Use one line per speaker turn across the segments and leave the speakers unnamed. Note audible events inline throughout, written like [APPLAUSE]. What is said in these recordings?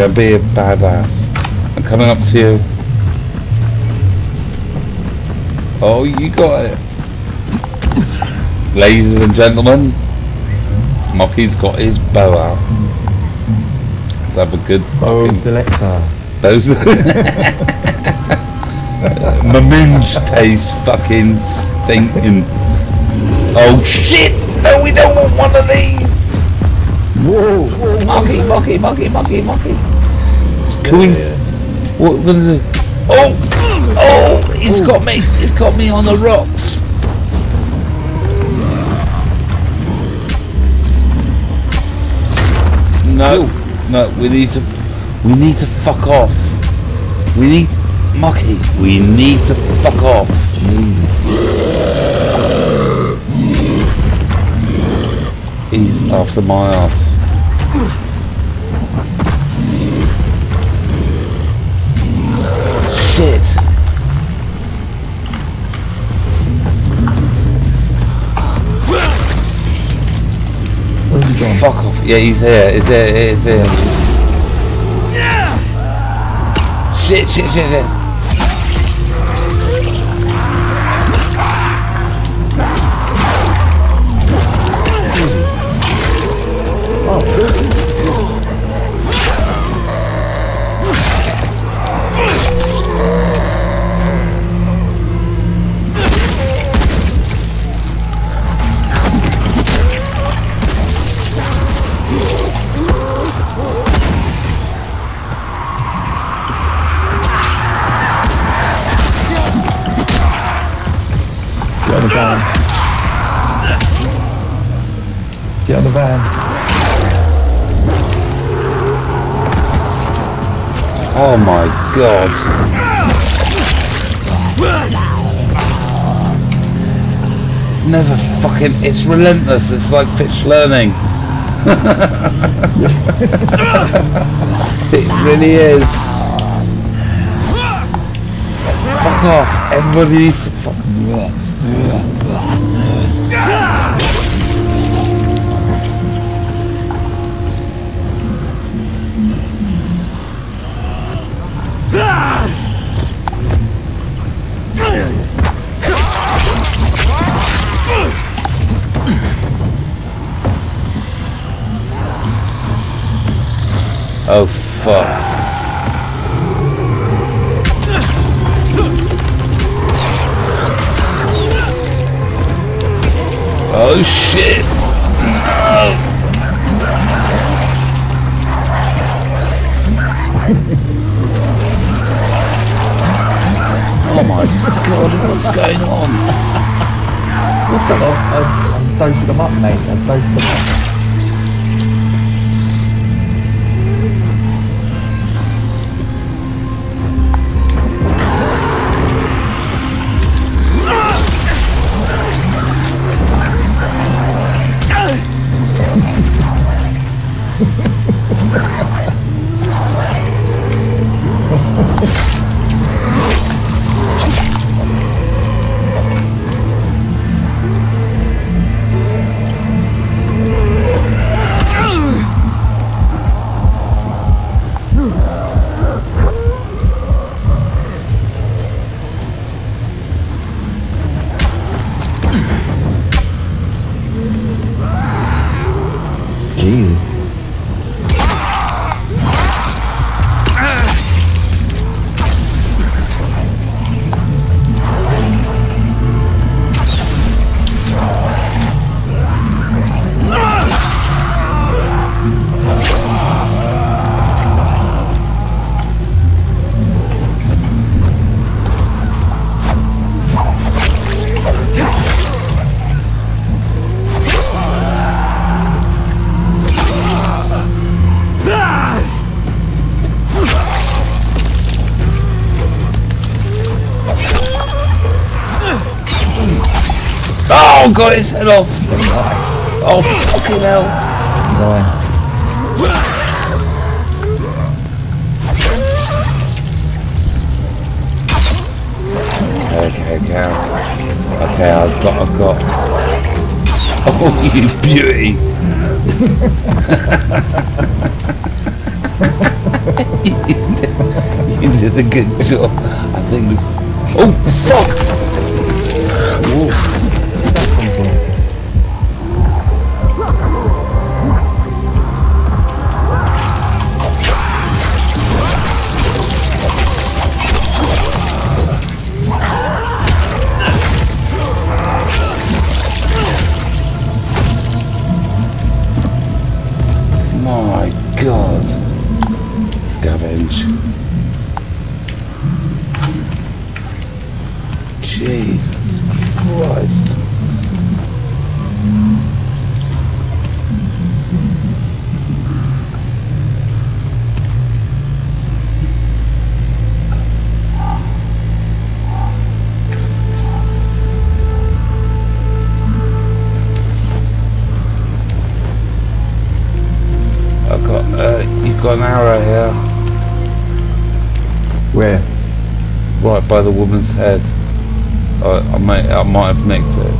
Go be a badass. I'm coming up to you. Oh, you got it. Ladies and gentlemen, Marky's got his bow out. Let's have a good
bow
fucking
selector.
those. [LAUGHS] My minge tastes fucking stinking. Oh shit! No, we don't want one of these.
Whoa!
Marky, marky, marky, marky, marky. Can we? What we're gonna do? Oh, oh! He's got me. He's got me on the rocks. No, no. We need to. We need to fuck off. We need, Mucky. We need to fuck off. He's after my ass. Yeah, he's here. He's here. He's here. Shit, shit, shit, shit.
Oh, Get the van.
Oh my god. It's never fucking. It's relentless. It's like Fitch learning. [LAUGHS] it really is. Fuck off. Everybody needs to fuck. Oh fuck. Oh shit! oh my god, what's going on? What the fuck?
I've, I've dosed them up, mate. I've dosed them up. Jesus.
Oh, got his head off! Oh, fucking hell!
Right.
Okay, okay, okay. I've got, I've got. [LAUGHS] Oh, you beauty! [LAUGHS] you did a good job. I think. Oh fuck! Got an arrow here,
Where?
right by the woman's head. I, I might, I might have nicked it.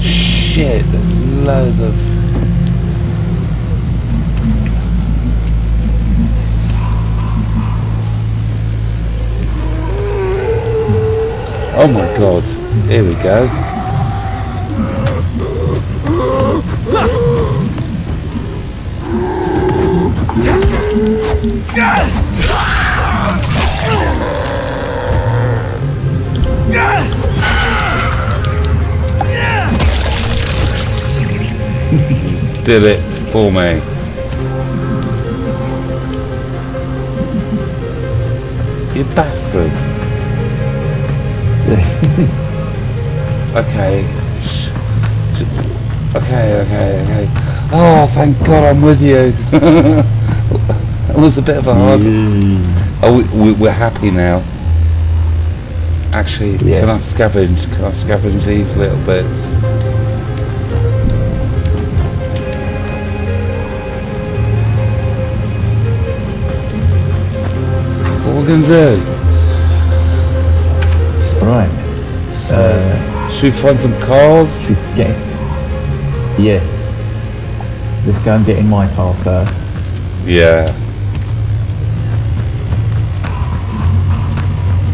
Shit, there's loads of. Oh my god, here we go. Did it for me. You bastard. [LAUGHS] Okay. Okay, okay, okay. Oh, thank God I'm with you. [LAUGHS] it was a bit of a hard. Mm. Oh, we, we, we're happy now. Actually,
Yeah.
can I scavenge? Can I scavenge these little bits? What we're gonna do?
Right. So, uh,
Should we find some cars? [LAUGHS]
get Yes. Let's go and get in my car first.
Yeah.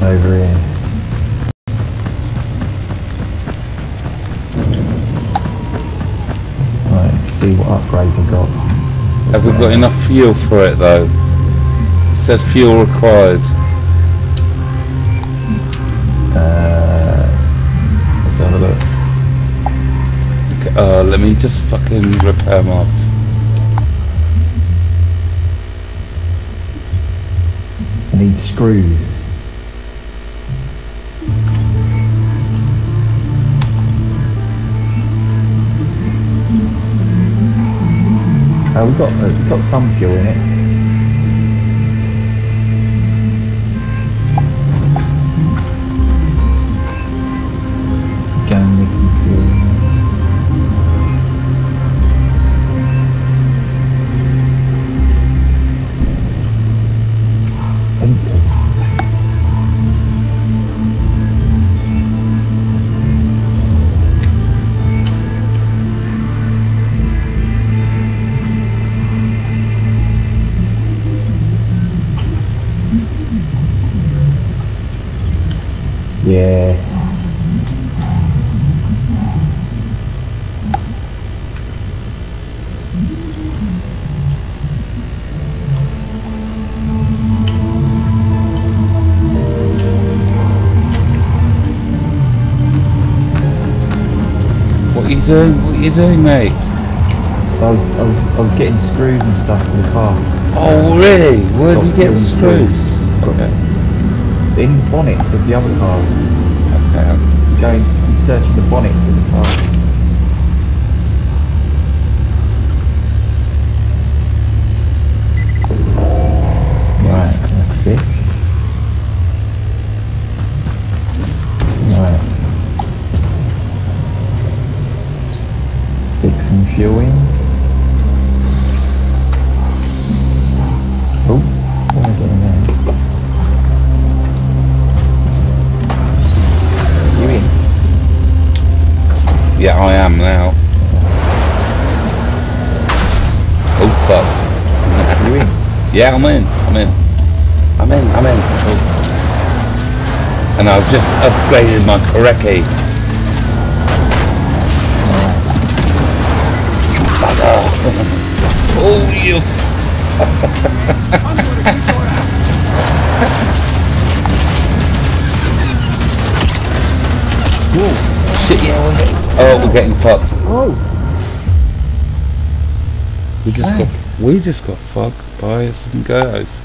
Over here. Right, let's see what upgrades I got.
Have we got enough fuel for it though? It says fuel required.
Uh, let's have a look.
Okay, Uh, let me just fucking repair them off.
I need screws. We've got, uh, we've got some fuel in it. Yeah.
What are you doing? What are you doing, mate?
I was, I was, I was getting screws and stuff for the car.
Oh, really? Where did you get the screws? Okay.
In the bonnets of the other cars.
Okay.
Uh, Going and searching the bonnets of the car. Right, that's fixed.
Yeah, I am now. Oh, fuck.
You in?
Yeah, I'm in. I'm in. I'm in. I'm in. And I've just upgraded my. Bugger. oh, you.
Whoa.
Shit, yeah, we're oh, we're getting fucked.
Oh.
We just got, we just got fucked by some guys.